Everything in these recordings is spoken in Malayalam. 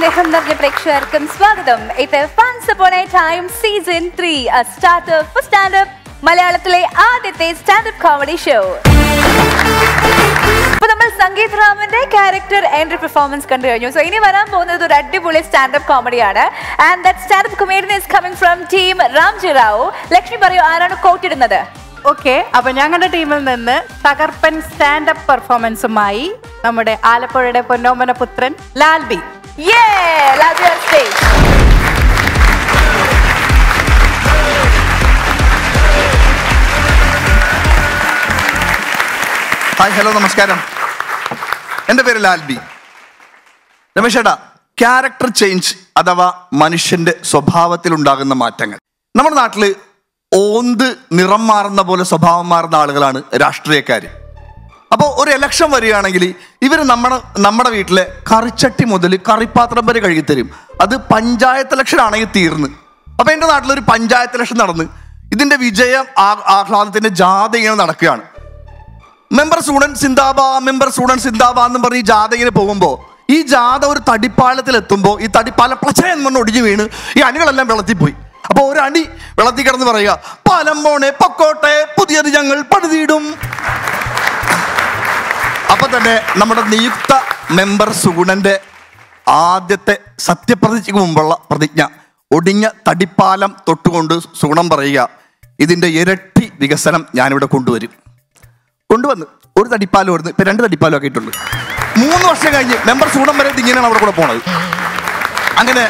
സ്നേഹം നിറഞ്ഞ പ്രേക്ഷകർക്കും സ്വാഗതം. ഇത് funs upon a time season three startup for standup മലയാളത്തിലെ ആദ്യത്തെ സ്റ്റാൻഡപ്പ് കോമഡി ഷോ അപ്പൊ നമ്മൾ സംഗീത് റാമിന്റെ ക്യാരക്ടർ എൻട്രി പെർഫോമൻസ് കണ്ടു കഴിഞ്ഞു. സോ ഇനി വരാൻ പോകുന്നത് ഒരു അടിപൊളി സ്റ്റാൻഡപ്പ് കോമഡിയാണ് and that standup comedian is coming from team Ramji Rao Lakshmi പറയൂ ആരാണ് കോട്ടിടുന്നത് ഓക്കെ അപ്പൊ ഞങ്ങളുടെ ടീമിൽ നിന്ന് തകർപ്പൻ സ്റ്റാൻഡപ്പ് പെർഫോമൻസുമായി നമ്മുടെ ആലപ്പുഴയുടെ പൊന്നോമന പുത്രൻ Lalbi. Yeah, your stage. Hi hello നമസ്കാരം. എന്റെ പേര് ലാൽബി. രമേശേട്ടാ ക്യാരക്ടർ ചേഞ്ച് അഥവാ മനുഷ്യന്റെ സ്വഭാവത്തിൽ ഉണ്ടാകുന്ന മാറ്റങ്ങൾ. നമ്മുടെ നാട്ടിൽ ഓന്ത് നിറം മാറുന്ന പോലെ സ്വഭാവം മാറുന്ന ആളുകളാണ് രാഷ്ട്രീയക്കാർ അപ്പോൾ ഒരു ഇലക്ഷൻ വരികയാണെങ്കിൽ ഇവർ നമ്മുടെ നമ്മുടെ വീട്ടിലെ കറിച്ചട്ടി മുതൽ കറിപ്പാത്രം വരെ കഴുകി തരും അത് പഞ്ചായത്ത് ഇലക്ഷൻ ആണെങ്കിൽ തീർന്ന്. അപ്പോൾ എന്റെ നാട്ടിലൊരു പഞ്ചായത്ത് ഇലക്ഷൻ നടന്ന്. ഇതിന്റെ വിജയം ആ- ആഹ്ലാദത്തിന്റെ ജാഥ ഇങ്ങനെ നടക്കുകയാണ്. മെമ്പർ സ്റ്റുഡന്റ് സിന്താബ മെമ്പർ സ്റ്റുഡന്റ് സിന്താബ എന്ന് പറഞ്ഞ് ഈ ജാഥ ഇങ്ങനെ പോകുമ്പോൾ ഈ ജാഥ ഒരു തടിപ്പാലത്തിൽ എത്തുമ്പോൾ ഈ തടിപ്പാല പ്ലച്ച എന്ന് പറഞ്ഞ് ഒടിഞ്ഞു വീണ് ഈ അണികളെല്ലാം വെള്ളത്തിൽ പോയി. അപ്പോൾ ഒരു അണി വെള്ളത്തിൽ കിടന്ന് പറയുക പാലം പോണെ പൊക്കോട്ടെ പുതിയത് ഞങ്ങൾ പണിതിടും. അപ്പൊ തന്നെ നമ്മുടെ നിയുക്ത മെമ്പർ സുഗുണന്റെ ആദ്യത്തെ സത്യപ്രതിജ്ഞയ്ക്ക് മുമ്പുള്ള പ്രതിജ്ഞ. ഒടിഞ്ഞ തടിപ്പാലം തൊട്ടുകൊണ്ട് സുഗുണം പറയുക. ഇതിന്റെ ഇരട്ടി വികസനം ഞാനിവിടെ കൊണ്ടുവരും. കൊണ്ടുവന്ന് ഒരു തടിപ്പാലം വരുന്നു ഇപ്പൊ രണ്ട് തടിപ്പാലം ഒക്കെ ഇട്ടുണ്ട് മൂന്ന് വർഷം കഴിഞ്ഞ് മെമ്പർ സുഗുണം വരെ ഇങ്ങനെയാണ് അവിടെ കൂടെ പോണത്. അങ്ങനെ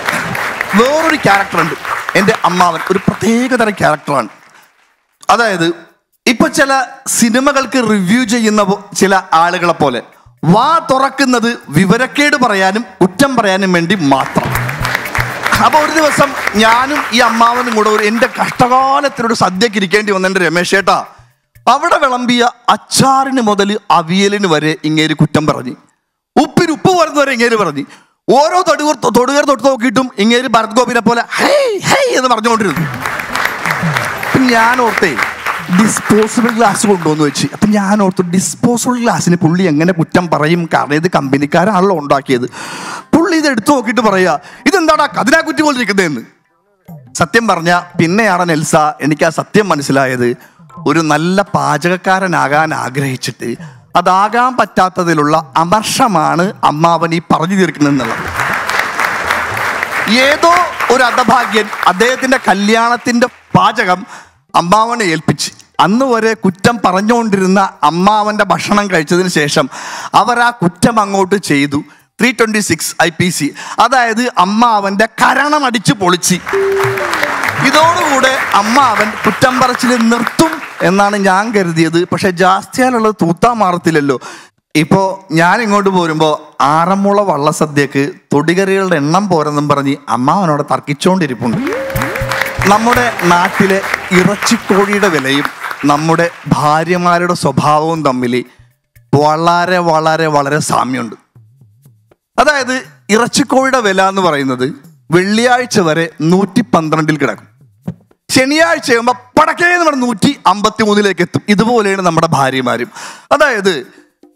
വേറൊരു ക്യാരക്ടർ ഉണ്ട്. എന്റെ അമ്മാവൻ ഒരു പ്രത്യേകതരം ക്യാരക്ടറാണ് അതായത് ഇപ്പൊ ചില സിനിമകൾക്ക് റിവ്യൂ ചെയ്യുന്ന ചില ആളുകളെ പോലെ വാ തുറക്കുന്നത് വിവരക്കേട് പറയാനും കുറ്റം പറയാനും വേണ്ടി മാത്രം. അപ്പൊ ഒരു ദിവസം ഞാനും ഈ അമ്മാവനും കൂടെ ഒരു എന്റെ കഷ്ടകാലത്തിനൊരു സദ്യക്ക് ഇരിക്കേണ്ടി വന്ന രമേശ് ചേട്ടാ അവിടെ വിളമ്പിയ അച്ചാറിന് മുതൽ അവിയലിന് വരെ ഇങ്ങേര് കുറ്റം പറഞ്ഞു. ഉപ്പിന് ഉപ്പ് വരുന്ന വരെ ഇങ്ങേര് പറഞ്ഞു. ഓരോ തൊടുകർ തൊടുകർ തൊട്ട് നോക്കിയിട്ടും ഇങ്ങേര് ഭരത് ഗോപിനെ പോലെ ഹൈ ഹൈ എന്ന് പറഞ്ഞുകൊണ്ടിരുന്നു. ഞാൻ ഓർത്തേ ഡിസ്പോസിബിൾ ഗ്ലാസ് കൊണ്ടുവന്ന് വെച്ച്. അപ്പൊ ഞാൻ ഓർത്തു ഡിസ്പോസിബിൾ ഗ്ലാസ്സിന് പുള്ളി എങ്ങനെ കുറ്റം പറയും? കാരണം ഇത് കമ്പനിക്കാരാണല്ലോ ഉണ്ടാക്കിയത്. പുള്ളി ഇത് എടുത്തു നോക്കിയിട്ട് പറയാ ഇതെന്താടാ കതിനാക്കുറ്റി പോലെ ഇരിക്കുന്നതെന്ന് സത്യം പറഞ്ഞ പിന്നെയാണ് നെൽസ എനിക്ക് ആ സത്യം മനസ്സിലായത്. ഒരു നല്ല പാചകക്കാരനാകാൻ ആഗ്രഹിച്ചിട്ട് അതാകാൻ പറ്റാത്തതിലുള്ള അമർഷമാണ് അമ്മാവൻ ഈ പറഞ്ഞു തീർക്കുന്നതെന്നുള്ളത് ഏതോ ഒരു അധഭാഗ്യൻ അദ്ദേഹത്തിന്റെ കല്യാണത്തിന്റെ പാചകം അമ്മാവനെ ഏൽപ്പിച്ച്. അന്ന് വരെ കുറ്റം പറഞ്ഞുകൊണ്ടിരുന്ന അമ്മാവന്റെ ഭക്ഷണം കഴിച്ചതിന് ശേഷം അവർ ആ കുറ്റം അങ്ങോട്ട് ചെയ്തു. Three twenty six I P C അതായത് അമ്മാവന്റെ കരണം അടിച്ചു പൊളിച്ച്. ഇതോടുകൂടെ അമ്മാവൻ കുറ്റം പറച്ചിൽ നിർത്തും എന്നാണ് ഞാൻ കരുതിയത്. പക്ഷേ ജാസ്തിയാലുള്ളത് തൂത്താ മാറത്തില്ലല്ലോ. ഇപ്പോൾ ഞാൻ ഇങ്ങോട്ട് പോരുമ്പോൾ ആറന്മുള വള്ളസദ്യക്ക് തൊടികറികളുടെ എണ്ണം പോരെന്നും പറഞ്ഞ് അമ്മാവനോട് തർക്കിച്ചുകൊണ്ടിരിപ്പുണ്ട് നമ്മുടെ നാട്ടിലെ ഇറച്ചിക്കോഴിയുടെ വിലയും നമ്മുടെ ഭാര്യമാരുടെ സ്വഭാവവും തമ്മിൽ വളരെ വളരെ വളരെ സാമ്യമുണ്ട്. അതായത് ഇറച്ചിക്കോഴിയുടെ വില എന്ന് പറയുന്നത് വെള്ളിയാഴ്ച വരെ നൂറ്റി പന്ത്രണ്ടിൽ കിടക്കും. ശനിയാഴ്ച ആകുമ്പോൾ പടക്കേ നമ്മുടെ നൂറ്റി അമ്പത്തി മൂന്നിലേക്ക് എത്തും. ഇതുപോലെയാണ് നമ്മുടെ ഭാര്യമാരും. അതായത്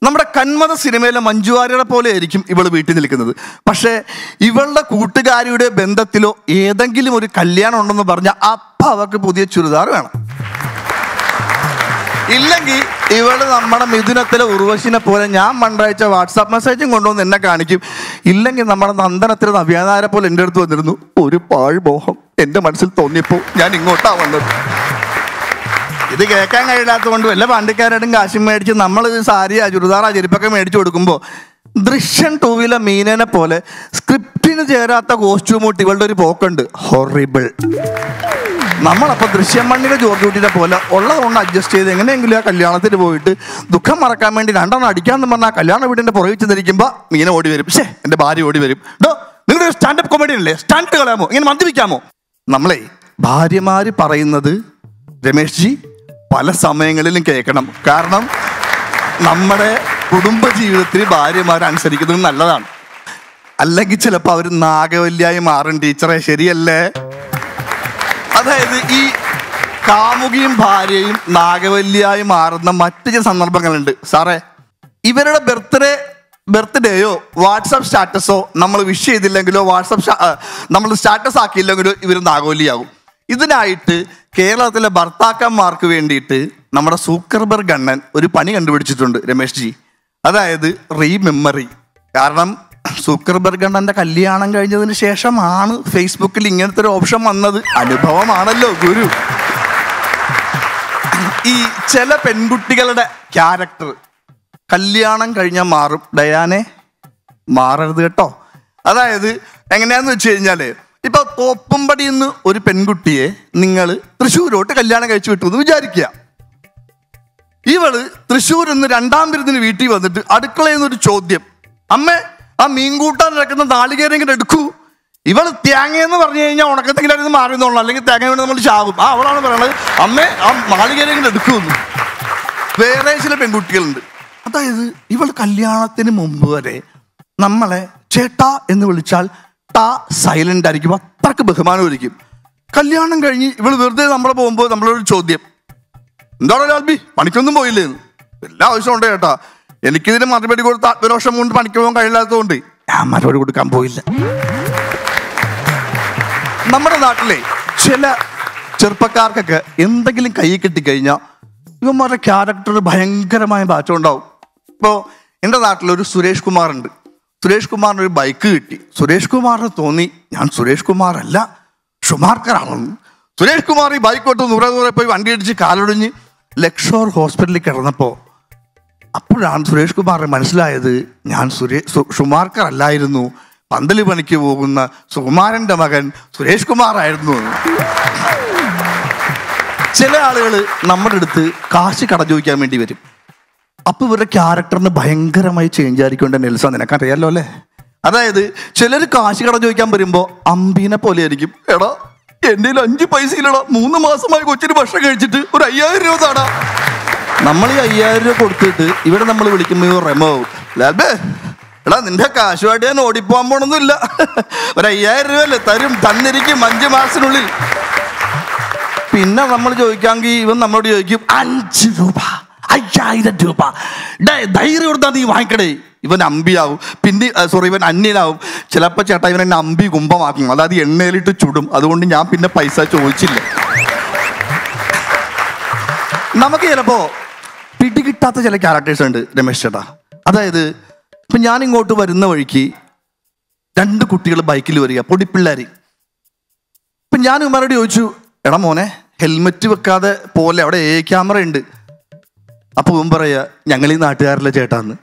നമ്മുടെ കന്മത സിനിമയിലെ മഞ്ജുവാരിയുടെ പോലെ ആയിരിക്കും ഇവൾ വീട്ടിൽ നിൽക്കുന്നത്. പക്ഷേ ഇവളുടെ കൂട്ടുകാരിയുടെ ബന്ധത്തിലോ ഏതെങ്കിലും ഒരു കല്യാണം ഉണ്ടെന്ന് പറഞ്ഞാൽ അപ്പം അവർക്ക് പുതിയ ചുരിദാർ വേണം. ഇല്ലെങ്കിൽ ഇവൾ നമ്മുടെ മിഥുനത്തിലെ ഉർവശിനെ പോലെ ഞാൻ മണ്ടാഴ്ച വാട്സാപ്പ് മെസ്സേജും കൊണ്ടുവന്ന് എന്നെ കാണിക്കും. ഇല്ലെങ്കിൽ നമ്മുടെ നന്ദനത്തിലെ നവ്യാനാരെ പോലെ എന്റെ അടുത്ത് വന്നിരുന്നു. ഒരു പാഴ് മോഹം എന്റെ മനസ്സിൽ തോന്നിയപ്പോൾ ഞാൻ ഇങ്ങോട്ടാ വന്നത്. ഇത് കേൾക്കാൻ കഴിയാത്തത് കൊണ്ട് വല്ല പാണ്ടിക്കാരോടും കാശും മേടിച്ച് നമ്മൾ സാരിയാ ചുരിദാറാ ചെരുപ്പൊക്കെ മേടിച്ചു കൊടുക്കുമ്പോൾ ദൃശ്യം ടൂവിലെ മീനനെ പോലെ സ്ക്രിപ്റ്റിന് ചേരാത്ത കോസ്റ്റ്യൂം ഇട്ട് ഇവളുടെ ഒരു പോക്കുണ്ട്. ഹൊറിബിൾ നമ്മളപ്പോൾ ദൃശ്യം മണ്ണിലെ ജോർജ് കുട്ടിയുടെ പോലെ ഉള്ളതുകൊണ്ട് അഡ്ജസ്റ്റ് ചെയ്ത് എങ്ങനെയെങ്കിലും ആ കല്യാണത്തിന് പോയിട്ട് ദുഃഖം മറക്കാൻ വേണ്ടി രണ്ടെണ്ണം അടിക്കാമെന്ന് പറഞ്ഞാൽ ആ കല്യാണ വീടിന്റെ പുറകിൽ ചെന്നിരിക്കുമ്പോൾ മീനെ ഓടി വരും. പക്ഷേ എന്റെ ഭാര്യ ഓടി വരും. ഡോ നിങ്ങളുടെ സ്റ്റാൻഡപ്പ് കോമഡി അല്ലേ സ്റ്റാൻഡ് കളയാമോ? ഇങ്ങനെ മന്ദിപ്പിക്കാമോ നമ്മളെ ഭാര്യമാർ പറയുന്നത് രമേഷ് ജി പല സമയങ്ങളിലും കേൾക്കണം. കാരണം നമ്മുടെ കുടുംബ ജീവിതത്തിൽ ഭാര്യമാർ അനുസരിക്കുന്നത് നല്ലതാണ്. അല്ലെങ്കിൽ ചിലപ്പോൾ അവർ നാഗവല്യായി മാറും. ടീച്ചറെ ശരിയല്ലേ? അതായത് ഈ കാമുകിയും ഭാര്യയും നാഗവല്ലിയായി മാറുന്ന മറ്റു ചില സന്ദർഭങ്ങളുണ്ട്. സാറേ ഇവരുടെ ബർത്ത്ഡേ ബർത്ത്ഡേയോ വാട്സപ്പ് സ്റ്റാറ്റസോ നമ്മൾ വിഷ് ചെയ്തില്ലെങ്കിലോ വാട്സപ്പ് നമ്മൾ സ്റ്റാറ്റസ് ആക്കിയില്ലെങ്കിലോ ഇവർ നാഗോലിയാവും ഇതിനായിട്ട് കേരളത്തിലെ ഭർത്താക്കന്മാർക്ക് വേണ്ടിയിട്ട് നമ്മുടെ സൂക്കർബർ ഗണ്ണൻ ഒരു പണി കണ്ടുപിടിച്ചിട്ടുണ്ട് രമേഷ് ജി. അതായത് റീമെമ്മറി കാരണം സൂക്കർബർഗ് അണ്ണന്റെ കല്യാണം കഴിഞ്ഞതിന് ശേഷമാണ് ഫേസ്ബുക്കിൽ ഇങ്ങനത്തെ ഒരു ഓപ്ഷൻ വന്നത്. അനുഭവമാണല്ലോ ഗുരു. ഈ ചില പെൺകുട്ടികളുടെ ക്യാരക്ടർ കല്യാണം കഴിഞ്ഞാൽ മാറും. ഡയാനെ മാറരുത് കേട്ടോ. അതായത് എങ്ങനെയാന്ന് വെച്ച് കഴിഞ്ഞാൽ ഇപ്പൊ തോപ്പുംപടി നിന്ന് ഒരു പെൺകുട്ടിയെ നിങ്ങൾ തൃശ്ശൂരോട്ട് കല്യാണം കഴിച്ചു വിട്ടു എന്ന് വിചാരിക്കുക. ഇവൾ തൃശ്ശൂർ നിന്ന് രണ്ടാം ബിരുദിന് വീട്ടിൽ വന്നിട്ട് അടുക്കളയിൽ നിന്നൊരു ചോദ്യം. അമ്മ ആ മീൻകൂട്ടാൻ ഇറക്കുന്ന നാളികേരെങ്കിലും എടുക്കൂ. ഇവൾ തേങ്ങയെന്ന് പറഞ്ഞു കഴിഞ്ഞാൽ ഉണക്കത്തെങ്കിലും മാറി എന്നോളൂ അല്ലെങ്കിൽ തേങ്ങ വേണ്ടി നമ്മൾ ചാവും. ആ അവളാണ് പറയുന്നത് അമ്മേ ആ നാളികേരെങ്കിലും എടുക്കൂന്ന് വേറെ ചില പെൺകുട്ടികളുണ്ട്. അതായത് ഇവൾ കല്യാണത്തിന് മുമ്പ് വരെ നമ്മളെ ചേട്ടാ എന്ന് വിളിച്ചാൽ ടാ സൈലന്റ് ആയിരിക്കും. അത്രയ്ക്ക് ബഹുമാനമായിരിക്കും. കല്യാണം കഴിഞ്ഞ് ഇവൾ വെറുതെ നമ്മളെ പോകുമ്പോൾ നമ്മളൊരു ചോദ്യം. എന്താണോ ലാൽബി പണിക്കൊന്നും പോയില്ലേ എല്ലാ ആവശ്യമുണ്ട് ചേട്ടാ? എനിക്കിതിന് മറുപടി കൊടുത്ത് ആത്മരോഷം കൊണ്ട് പണിക്ക് പോകാൻ ഞാൻ മറുപടി കൊടുക്കാൻ പോയില്ല. നമ്മുടെ നാട്ടിലെ ചില ചെറുപ്പക്കാർക്കൊക്കെ എന്തെങ്കിലും കൈ കിട്ടിക്കഴിഞ്ഞാൽ ഇവന്മാരുടെ ക്യാരക്ടർ ഭയങ്കരമായ മാറ്റം ഉണ്ടാവും. ഇപ്പോൾ എന്റെ നാട്ടിലൊരു സുരേഷ് കുമാർ ഉണ്ട് സുരേഷ് കുമാറിന് ഒരു ബൈക്ക് കിട്ടി. സുരേഷ് കുമാറിന് തോന്നി ഞാൻ സുരേഷ് കുമാർ അല്ല ഷുമാർക്കറാണെന്ന്. സുരേഷ് കുമാർ ഈ ബൈക്ക് തൊട്ട് നൂറെ നൂറെ പോയി വണ്ടി അടിച്ച് കാലൊടിഞ്ഞ് ലക്ഷോർ ഹോസ്പിറ്റലിൽ കിടന്നപ്പോൾ അപ്പോഴാണ് സുരേഷ് കുമാറിന് മനസ്സിലായത് ഞാൻ സുരേ സുമാർക്കർ അല്ലായിരുന്നു പന്തൽ പണിക്ക് പോകുന്ന സുകുമാരന്റെ മകൻ സുരേഷ് എന്ന്. ചില ആളുകൾ നമ്മുടെ അടുത്ത് കാശ് കട ചോദിക്കാൻ വേണ്ടി വരും. അപ്പൊ ഇവരുടെ ക്യാരക്ടറിന് ഭയങ്കരമായി ചേഞ്ച് ആയിരിക്കും നെൽസ നിനക്കറിയാലോ അല്ലേ? അതായത് ചിലർ കാശ് കട ചോദിക്കാൻ വരുമ്പോ അമ്പീനെ പോലെ ആയിരിക്കും. എടാ എന്റെ അഞ്ച് പൈസയിലടാ മൂന്ന് മാസമായി കൊച്ചിന് ഭക്ഷണം കഴിച്ചിട്ട് ഒരു അയ്യായിരം രൂപ താടാ നമ്മൾ ഈ അയ്യായിരം രൂപ കൊടുത്തിട്ട് ഇവിടെ നമ്മൾ വിളിക്കുമ്പോൾ റെമോ ലാൽബേ എടാ നിന്റെ കാശുമായിട്ട് ഞാൻ ഓടിപ്പോകാൻ പോണൊന്നുമില്ല. ഒരു അയ്യായിരം രൂപയല്ലേ തരും തന്നിരിക്കും അഞ്ച് മാസത്തിനുള്ളിൽ. പിന്നെ നമ്മൾ ചോദിക്കാമെങ്കിൽ ഇവൻ നമ്മളോട് ചോദിക്കും അഞ്ച് രൂപ അയ്യായിരം രൂപ. ഡേ ധൈര്യം കൊടുത്താൽ നീ വാങ്ങിക്കടേ. ഇവൻ അമ്പിയാവും. പിന്നെ സോറി ഇവൻ അന്യനാവും. ചിലപ്പോൾ ചേട്ടാ ഇവൻ എന്നെ അമ്പി കുംഭമാക്കും. അതായത് എണ്ണയിലിട്ട് ചുടും. അതുകൊണ്ട് ഞാൻ പിന്നെ പൈസ ചോദിച്ചില്ല. നമുക്ക് ചിലപ്പോ പിടികിട്ടാത്ത ചില ക്യാരക്ടേഴ്സ് ഉണ്ട് രമേശ് ചേട്ടാ. അതായത് ഇപ്പം ഞാൻ ഇങ്ങോട്ട് വരുന്ന വഴിക്ക് രണ്ട് കുട്ടികൾ ബൈക്കിൽ വരിക പൊടിപ്പിള്ളേർ ഇപ്പം ഞാൻ ഉമ്മാരോട് ചോദിച്ചു എടാ മോനെ ഹെൽമെറ്റ് വെക്കാതെ പോലെ അവിടെ എ ക്യാമറ ഉണ്ട്. അപ്പോൾ ഉമ്മ പറയുക ഞങ്ങൾ ഈ നാട്ടുകാരിലെ ചേട്ടാന്ന്.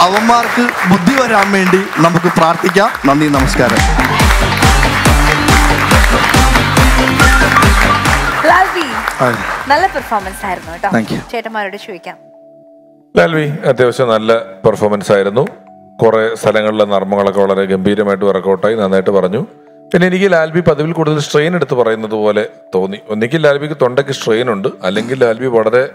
അവന്മാർക്ക് ബുദ്ധി വരാൻ വേണ്ടി നമുക്ക് പ്രാർത്ഥിക്കാം. നന്ദി നമസ്കാരം. ലാൽവി ആ. നല്ല പെർഫോമൻസ് ആയിരുന്നു കേട്ടോ. ചേട്ടന്മാരോട് ചോദിക്കാം. ലാൽവി അത്യാവശ്യം നല്ല പെർഫോമൻസ് ആയിരുന്നു. കുറെ സ്ഥലങ്ങളിലെ നർമ്മങ്ങളൊക്കെ വളരെ ഗംഭീരമായിട്ട് വർക്കൗട്ടായി നന്നായിട്ട് പറഞ്ഞു. പിന്നെ എനിക്ക് ലാൽബി പതിവിൽ കൂടുതൽ സ്ട്രെയിൻ എടുത്ത് പറയുന്നത് പോലെ തോന്നി. ഒന്നിക്കിൽ ലാൽബിക്ക് തൊണ്ടയ്ക്ക് സ്ട്രെയിൻ ഉണ്ട്. അല്ലെങ്കിൽ ലാൽബി വളരെ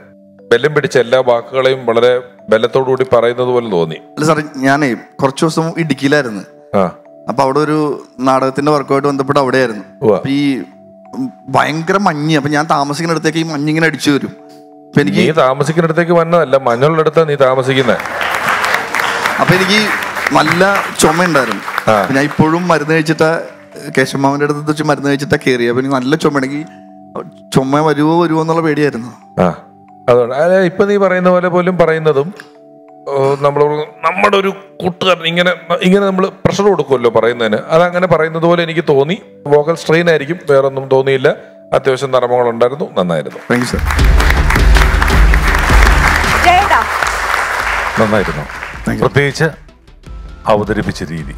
ബലം പിടിച്ച എല്ലാ വാക്കുകളെയും വളരെ ബലത്തോടുകൂടി പറയുന്നത് പോലെ തോന്നി. അല്ല സാറേ ഞാനേ കുറച്ച് ദിവസം ഇടുക്കിയിലായിരുന്നു. ആ. അപ്പൊ അവിടെ ഒരു നാടകത്തിന്റെ വർക്കുമായിട്ട് ബന്ധപ്പെട്ട് അവിടെയായിരുന്നു. ഈ ഭയങ്കര മഞ്ഞ്. അപ്പൊ ഞാൻ താമസിക്കുന്ന അടുത്തേക്ക് ഈ മഞ്ഞിങ്ങനെ അടിച്ചു വരും. അപ്പൊ എനിക്ക് നീ താമസിക്കുന്നിടത്തേക്ക് വന്നതല്ല മഞ്ഞുള്ള അടുത്താ നീ താമസിക്കുന്നത് അപ്പൊ എനിക്ക് നല്ല ചുമ ഉണ്ടായിരുന്നു ഞാൻ ഇപ്പോഴും മരുന്ന് കഴിച്ചിട്ട കേശമ്മാവിന്റെ അടുത്ത് വെച്ച് മരുന്ന് കഴിച്ചിട്ടാ കയറി അപ്പൊ എനിക്ക് നല്ല ചുമ ഉണ്ടെങ്കിൽ ചുമ വരുവോ വരുവോ എന്നുള്ള പേടിയായിരുന്നു. അതുകൊണ്ട് അല്ല ഇപ്പൊ നീ പറയുന്ന പോലെ പോലും പറയുന്നതും നമ്മൾ നമ്മുടെ ഒരു കൂട്ടുകാരൻ ഇങ്ങനെ ഇങ്ങനെ നമ്മൾ പ്രഷർ കൊടുക്കുമല്ലോ പറയുന്നതിന്. അതങ്ങനെ പറയുന്നത് പോലെ എനിക്ക് തോന്നി. വോക്കൽ സ്ട്രെയിൻ ആയിരിക്കും. വേറൊന്നും തോന്നിയില്ല. അത്യാവശ്യം നർമ്മങ്ങളുണ്ടായിരുന്നു നന്നായിരുന്നു. താങ്ക് യു സർ നന്നായിരുന്നു. പ്രത്യേകിച്ച് അവതരിപ്പിച്ച രീതി.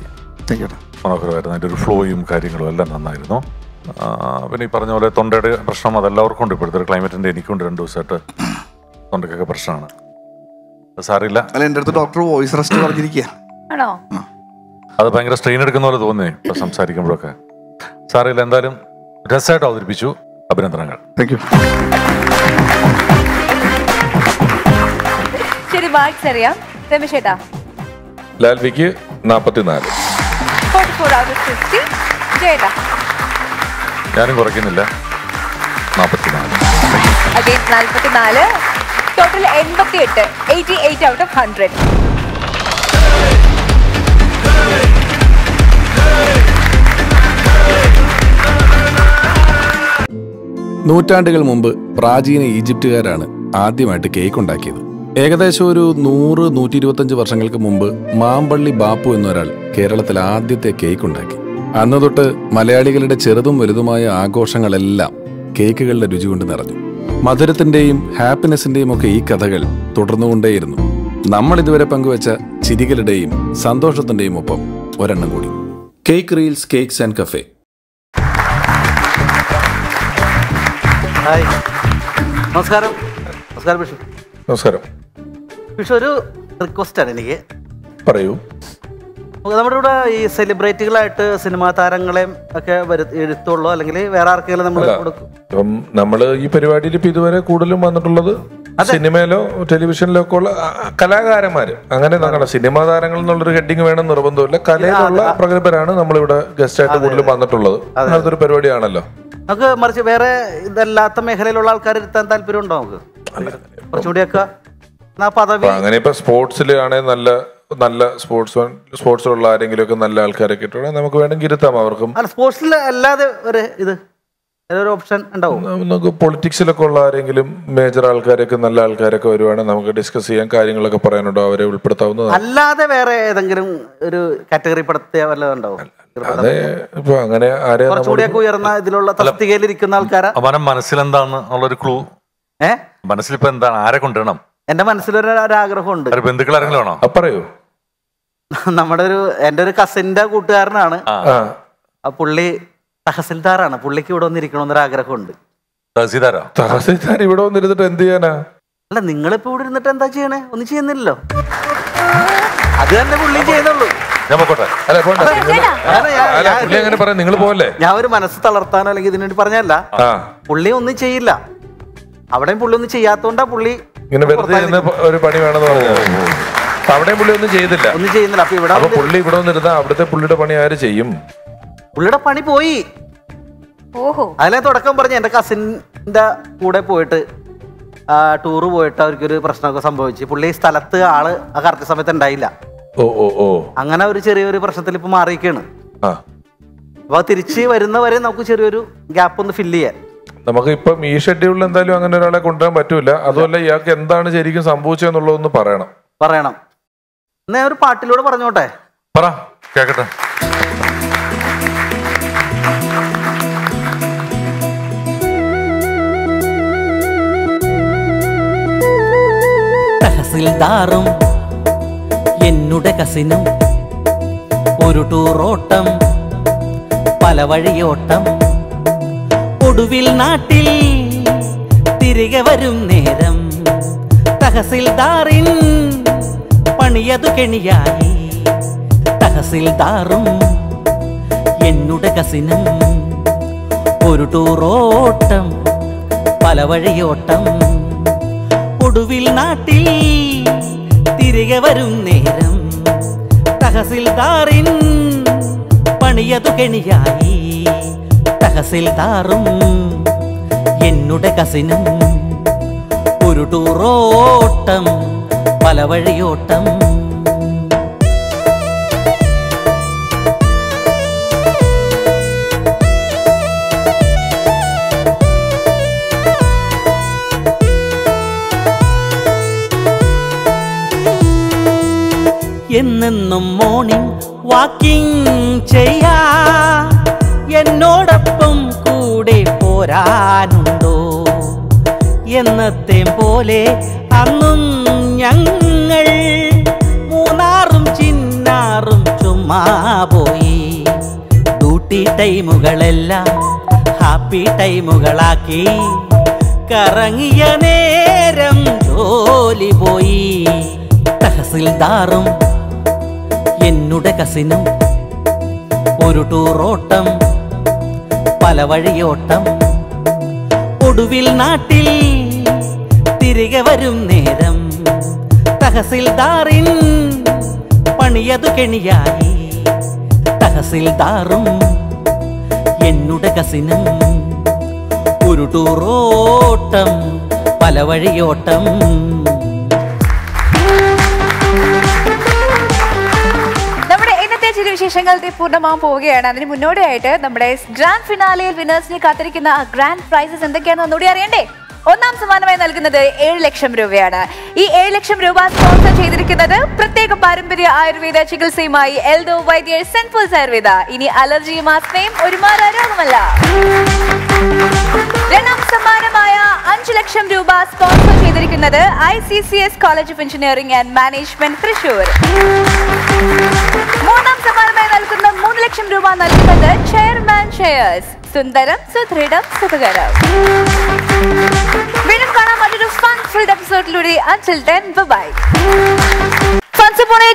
മനോഹരമായിരുന്നു. അതിന്റെ ഒരു ഫ്ലോയും കാര്യങ്ങളും എല്ലാം നന്നായിരുന്നു. പിന്നെ ഈ പറഞ്ഞ പോലെ തൊണ്ടയുടെ പ്രശ്നം അതെല്ലാവർക്കും ഉണ്ട്. ഇപ്പോഴത്തെ ഒരു ക്ലൈമറ്റിന്റെ എനിക്കുണ്ട് രണ്ട് ദിവസമായിട്ട് തൊണ്ടയ്ക്കൊക്കെ പ്രശ്നമാണ്. സാറില്ല. അല്ല എന്റെ അടുത്ത് ഡോക്ടർ വോയിസ് റെസ്റ്റ് പറഞ്ഞിരിക്കുക ആണോ? അത് ഭയങ്കര സ്ട്രെയിൻ എടുക്കുന്ന പോലെ തോന്നി ഇപ്പൊ സംസാരിക്കുമ്പോഴൊക്കെ. സാറില്ല എന്തായാലും രസമായിട്ട് അവതരിപ്പിച്ചു. അഭിനന്ദനങ്ങൾ. താങ്ക് യു ശരി മാർക്സ് അറിയാം രമേശേട്ടാ ലാൽവിക്ക് നാൽപ്പത്തിനാല് ജയേട്ടാ ഞാനും കുറയ്ക്കുന്നില്ല. നാൽപ്പത്തിനാല് അഗൈൻ നാൽപ്പത്തി നാല് ടോട്ടൽ എൺപത്തി എട്ട് eighty eight out of hundred നൂറ്റാണ്ടുകൾ മുമ്പ് പ്രാചീന ഈജിപ്തുകാരാണ് ആദ്യമായിട്ട് കേക്ക് ഉണ്ടാക്കിയത്. ഏകദേശം ഒരു നൂറ് നൂറ്റി ഇരുപത്തഞ്ച് വർഷങ്ങൾക്ക് മുമ്പ് മാമ്പള്ളി ബാപ്പു എന്നൊരാൾ കേരളത്തിൽ ആദ്യത്തെ കേക്ക് ഉണ്ടാക്കി. അന്ന് തൊട്ട് മലയാളികളുടെ ചെറുതും വലുതുമായ ആഘോഷങ്ങളെല്ലാം കേക്കുകളുടെ രുചി കൊണ്ട് നിറഞ്ഞു. മധുരത്തിന്റെയും ഹാപ്പിനെസിന്റെയും ഒക്കെ ഈ കഥകൾ തുടർന്നുകൊണ്ടേയിരുന്നു. നമ്മൾ ഇതുവരെ പങ്കുവച്ച ചിരികളുടെയും സന്തോഷത്തിന്റെയും ഒപ്പം ഒരെണ്ണം കൂടി. Cake reels cakes and cafe. Hi. നമസ്കാരം. നമസ്കാരം ബിഷു. നമസ്കാരം. ബിഷു ഒരു ആണ് എനിക്ക്. പറയൂ. നമ്മുടെ ഇവിടെ ഈ സെലിബ്രിറ്റികളായിട്ട് സിനിമാ താരങ്ങളെയും ഒക്കെ വരു എഴുത്തുള്ളൂ അല്ലെങ്കിൽ വേറെ ആർക്കെങ്കിലും നമ്മൾ കൊടുക്കും ഇപ്പം നമ്മൾ ഈ പരിപാടിയിൽ ഇപ്പൊ ഇതുവരെ കൂടുതലും വന്നിട്ടുള്ളത് സിനിമയിലോ ടെലിവിഷനിലോ ഒക്കെ ഉള്ള കലാകാരന്മാര്. അങ്ങനെ നോക്കണം സിനിമാ താരങ്ങൾ എന്നുള്ളൊരു ഹെഡിങ് വേണം നിർബന്ധമില്ല കലയിലുള്ള പ്രഗത്ഭരാണ് നമ്മളിവിടെ ഗസ്റ്റ് ആയിട്ട് കൂടുതലും വന്നിട്ടുള്ളത്. അങ്ങനത്തെ ഒരു പരിപാടിയാണല്ലോ. നമുക്ക് മറിച്ച് വേറെ ഇതല്ലാത്ത മേഖലയിലുള്ള ആൾക്കാർ ഇരുത്താൻ താല്പര്യം ഉണ്ടോ നമുക്ക് കുറച്ചുകൂടിയൊക്കെ അങ്ങനെ ഇപ്പൊ സ്പോർട്സിൽ ആണെങ്കിൽ നല്ല നല്ല സ്പോർട്സ് സ്പോർട്സിലുള്ള ആരെങ്കിലും ഒക്കെ നല്ല ആൾക്കാരൊക്കെ ഇട്ടുണ്ടെങ്കിൽ നമുക്ക് വേണമെങ്കിൽ ഇരുത്താം അവർക്കും. സ്പോർട്സിൽ അല്ലാതെ ഒരു ഇത് ഓപ്ഷൻ ഉണ്ടാവും. നമുക്ക് പൊളിറ്റിക്സിലൊക്കെ ഉള്ള ആരെങ്കിലും മേജർ ആൾക്കാരൊക്കെ നല്ല ആൾക്കാരൊക്കെ വരുവാണെങ്കിൽ നമുക്ക് ഡിസ്കസ് ചെയ്യാൻ കാര്യങ്ങളൊക്കെ പറയാനുണ്ടോ. അവരെ ഉൾപ്പെടുത്താവുന്നതാണ്. അല്ലാതെ വേറെ ഏതെങ്കിലും ഒരു കാറ്റഗറി പെടുത്തിയ വല്ലതും ഉണ്ടാവും? അതെ ഇപ്പൊ അങ്ങനെ ആരെയാ നമ്മൾ കുറച്ചുകൂടിയൊക്കെ ഉയർന്ന ഇതിലുള്ള തസ്തികയിൽ ഇരിക്കുന്ന ആൾക്കാരാ? അവനെ മനസ്സിലെന്താന്ന് ഉള്ളൊരു ക്ലൂ ഏഹ് മനസ്സിലിപ്പോ എന്താണ്? ആരെ കൊണ്ടുവരണം? എന്റെ മനസ്സിലൊരു ആഗ്രഹമുണ്ട് ബന്ധുക്കൾ ആരെങ്കിലും ആണോ? പറയൂ. നമ്മുടെ ഒരു എന്റെ ഒരു കസിന്റെ കൂട്ടുകാരനാണ് ആ പുള്ളി തഹസിൽദാറാണ്. പുള്ളിക്ക് ഇവിടെ വന്നിരിക്കണമെന്നൊരു ആഗ്രഹമുണ്ട്. തഹസിൽദാരോ തഹസിൽദാർ ഇവിടെ വന്നിരുന്നിട്ട് എന്ത് ചെയ്യാനാ? അല്ല നിങ്ങളിപ്പോ ഇവിടെ ഇരുന്നിട്ട് എന്താ ചെയ്യണേ? ഒന്നും ചെയ്യുന്നില്ലല്ലോ. അത് തന്നെ പുള്ളി ചെയ്യുന്നുള്ളൂ. നിങ്ങൾ ഞാൻ ഒരു മനസ്സ് തളർത്താനോ അല്ലെങ്കിൽ ഇതിനു വേണ്ടി പറഞ്ഞല്ല പുള്ളി ഒന്നും ചെയ്യില്ല. അവിടെയും പുള്ളി ഒന്നും ചെയ്യാത്തോണ്ടാ പുള്ളി ഇങ്ങനെ വെറുതെ ഒരു പണി വേണമെന്ന് പറഞ്ഞു അവിടെയും പുള്ളി ഒന്നും ചെയ്തില്ല. ഒന്നും ചെയ്യുന്നില്ല. അപ്പൊ ഇവിടെ അപ്പൊ പുള്ളി ഇവിടെ വന്നിരുന്ന അവിടുത്തെ പുള്ളിയുടെ പണി ആര് ചെയ്യും? പുള്ളിയുടെ പണി പോയി. ഓഹോ. അതിലെ തുടക്കം പറഞ്ഞ എന്റെ കസിന്റെ കൂടെ പോയിട്ട് ടൂറ് പോയിട്ട് അവർക്കൊരു പ്രശ്നമൊക്കെ സംഭവിച്ചു. പുള്ളി ഈ സ്ഥലത്ത് ആൾ ആ കറക്റ്റ് സമയത്ത് ഉണ്ടായില്ല. ഓ ഓ ഓ. അങ്ങനെ ഒരു ചെറിയൊരു പ്രശ്നത്തിൽ ഇപ്പൊ മാറിയിരിക്കാണ്. ആ. അപ്പൊ തിരിച്ച് വരുന്നവരെ നമുക്ക് ചെറിയൊരു ഗ്യാപ്പ് ഒന്ന് ഫില്ല് ചെയ്യാൻ. നമുക്ക് ഇപ്പം ഈ ഷെഡ്യൂളിൽ എന്തായാലും അങ്ങനെ ഒരാളെ കൊണ്ടുവരാൻ പറ്റൂല. അതുമല്ല ഇയാൾക്ക് എന്താണ് ശരിക്കും സംഭവിച്ചതെന്നുള്ളതൊന്ന് പറയണം. പറയണം. എന്നാ ഞാൻ ഒരു പാട്ടിലൂടെ പറഞ്ഞോട്ടെ? പറ കേക്കട്ടെ. തഹസിൽദാറും എന്നുടെ കസിനും ഒരു ടൂറോട്ടം പല വഴിയോട്ടം. ഒടുവിൽ നാട്ടിൽ തിരികെ വരും നേരം തഹസിൽദാറിൻ പണിയതു കെണിയായി. തഹസിൽദാറും എന്നുടെ കസിനും. ഒരു ടൂറോട്ടം പല വഴിയോട്ടം. ഒടുവിൽ നാട്ടിൽ തിരികെ വരും നേരം. തഹസിൽദാറിൻ പണിയതു കെണിയായി. തഹസിൽദാറും എന്നുടെ കസിനും. ഒരു ടൂറോട്ടം പല വഴിയോട്ടം എന്നെന്നും മോർണിംഗ് വാക്കിംഗ് ചെയ്യാ. എന്നോടൊപ്പം കൂടെ പോരാനുണ്ടോ? എന്നത്തെ പോലെ അന്നും ടൈമുകളെല്ലാം ഹാപ്പി ടൈമുകളാക്കി. കറങ്ങിയ നേരം ജോലി പോയി. തഹസിൽദാറും എന്നുടെ കസിനും ഒരു ടൂറോട്ടം പല വഴിയോട്ടം. ഒടുവിൽ നാട്ടിൽ തിരികെ വരും നേരം തഹസിൽദാറിൻ പണിയതു കെണിയായി. തഹസിൽദാറും എന്നുടെ കസിനും. ഒരു ടൂറോട്ടം പല വഴിയോട്ടം. വിശേഷങ്ങൾ പൂർണമാകാൻ പോവുകയാണ്. അതിന് മുന്നോടിയായിട്ട് നമ്മുടെ ഗ്രാൻഡ് ഫിനാലിയിൽ വിനേഴ്സിനെ കാത്തിരിക്കുന്ന ഗ്രാൻഡ് പ്രൈസസ് എന്തൊക്കെയാണെന്ന് ഒന്നുകൂടി അറിയണ്ടേ? ഒന്നാം സമ്മാനമായി നൽകുന്നത് ഏഴ് ലക്ഷം രൂപയാണ്. ഈ ഏഴ് ലക്ഷം രൂപ സ്പോൺസർ ചെയ്തിരിക്കുന്നത് പ്രത്യേക പാരമ്പര്യ ആയുർവേദ ചികിത്സയുമായി എൽദോ വൈദ്യർ സെൻഫുൾസ് ആയുർവേദ. ഇനി അലർജിയും ആസ്മയും ഒരു മാറാ രോഗമല്ല. രണ്ടാം സമ്മാനമായ അഞ്ചു ലക്ഷം രൂപ സ്പോൺസർ ചെയ്തിരിക്കുന്നത് I C C S college of engineering and management Thrissur. മൂന്നാം സമ്മാനമായി നൽകുന്ന മൂന്ന് ലക്ഷം രൂപ നൽകുന്നത് ചെയർമാൻ ചെയേഴ്സ് സുന്ദരം സുദൃഢം സുഖകരം. വീണ്ടും കാണാം മറ്റൊരു ഫൺ ഫുൾ എപ്പിസോഡിലൂടെ അഞ്ചിൽ ടെൻ ബൈ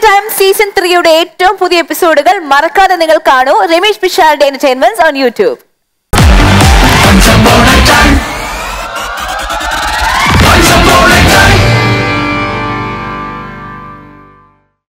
ടൈം സീസൺ ത്രീയുടെ ഏറ്റവും പുതിയ എപ്പിസോഡുകൾ മറക്കാതെ നിങ്ങൾ കാണൂ. Ramesh Pisharody entertainment on YouTube